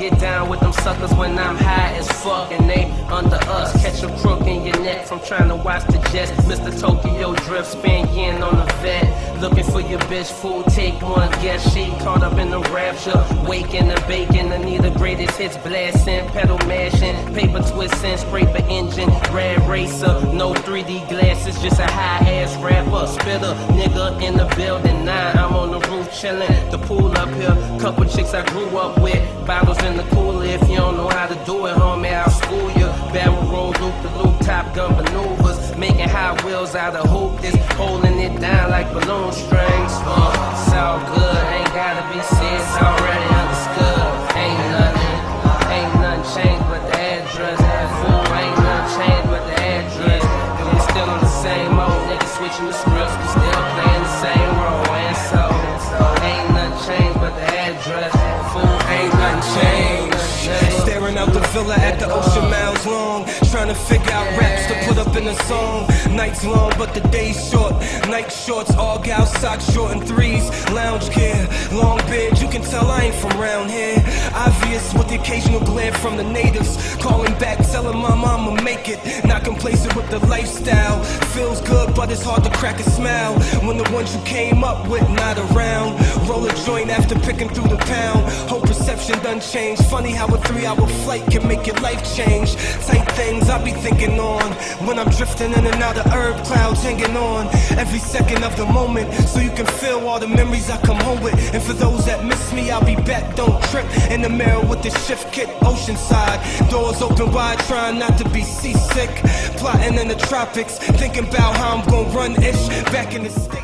Get down with them suckers when I'm high as fuck and they under us. Catch a crook in your neck from trying to watch the Jets. Mr. Tokyo drift, spin yen on the vet. Looking for your bitch, fool, take one guess. She caught up in the rapture, waking the bacon, I need Anita greatest hits, blasting, pedal mashing, paper twisting, scraper engine, rad racer. No 3D glasses, just a high ass rapper. Spitter, nigga in the building. Now I'm on the roof chilling. The pool up here, couple chicks I grew up with. Bottles in the cooler. If you don't know how to do it, homie, High wheels out of hoop. This holding it down like balloon strings. Uh, it's all good, ain't gotta be said, it's already understood. Ain't nothing, ain't nothing changed but the address. Fool, ain't nothing changed but the address. We still on the same mode, niggas switching the scripts, we still playing the same role. And so, ain't nothing changed but the address. Fool, ain't nothing changed. Out the villa at the ocean miles long. Trying to figure out raps to put up in a song. Nights long, but the day's short. Night shorts, all gal socks, short and threes. Lounge gear, long beard. You can tell I ain't from round here. Obvious with the occasional glare from the natives. Calling back, telling my mama make it. Not complacent with the lifestyle. Feels good, but it's hard to crack a smile. When the ones you came up with not around. Roll a joint after picking through the pound. Done changed. Funny how a three hour flight can make your life change. Tight things I be thinking on. When I'm drifting in and out of herb clouds, hanging on. Every second of the moment, so you can feel all the memories I come home with. And for those that miss me, I'll be back. Don't trip in the mirror with the shift kit, oceanside. Doors open wide, trying not to be seasick. Plotting in the tropics, thinking about how I'm gonna run ish back in the state.